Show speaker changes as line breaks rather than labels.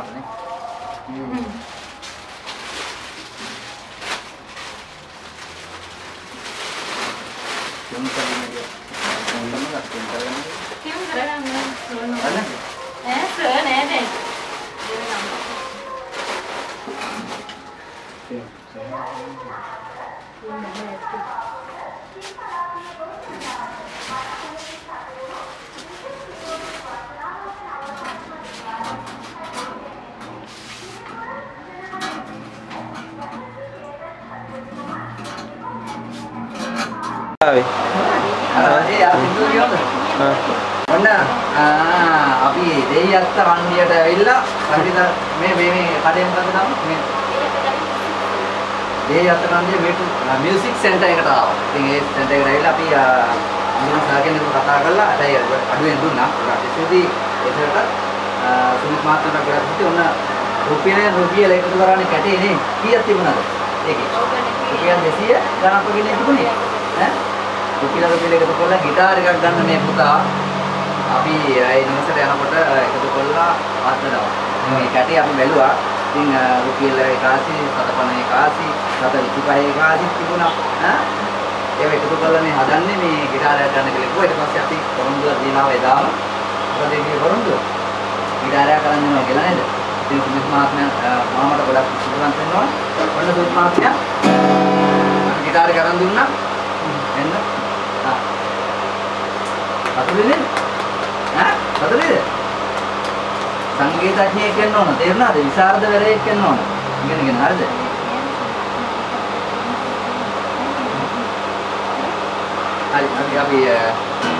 อนนี่อื
ม
เมกันเลยเดี๋ยวมันไม่หลับเมกันเลย
เมกันเลยนะเสือหนูเอ๊ะเสือไหนเด็กเด
ี๋ยวเสือ
ආවේ. ඒ අපි කියවද
ඔන්න ආ අපි දෙයියත්ත වන්දියට ඇවිල්ලා කන්දිද මේ මේ මේ කඩේ මොකද නම මේ දෙයියත්ත වන්දිය මේටු මියුසික් සෙන්ටර් එකට ආවා. ඉතින් ඒ සෙන්ටර් එකට ඇවිල්ලා අපි මුලින් සාකච්ඡා කතා කරලා අටයි අඩුවෙන් දුන්නා. ඒකදී ඒකට සුනිත් මාත්‍රණ ගොඩක් හිටිය ඔන්න රුපියල් රුපියල් එකතු කරන්නේ කැටේ නේ කීයක් තිබුණාද? ඒකේ.
රුපියල් 200 ගණන් පොකිනේ තිබුණේ.
ඈ රුපියල් රුපියල් එකතු කරලා ගිටාර එකක් ගන්න මේ පුතා අපි ඒ නිවසට යනකොට එකතු කරලා ආත්මනවා. මේ කැටේ අපි බැලුවා. ඉතින් රුපියල් 180 750 125 180 තිබුණා. ඈ ඒව එකතු කරලා මේ හදන්නේ මේ ගිටාරයක් ගන්න කියලා කිව්වා. ඊට පස්සේ අපි පොරොන්දුව දිනාව එදාම මොකද ඒකේ පොරොන්දුව? ගිටාරයක් කරන් දෙනවා කියලා නේද? ඉතින් සුමිත් මහත්මයා මාමට ගොඩක් සුදුසුකම් දෙනවා. ඔන්න සුමිත් මහත්මයා ගිටාරේ කරන් දුන්නා. අතුලේ ඈ? අතුලේ සංගීතඥයෙක් වෙන්න ඕන. තේරුණාද? විශාරදවරයෙක් වෙන්න ඕන. ඉගෙනගෙන හරිද? හරි අපි අපි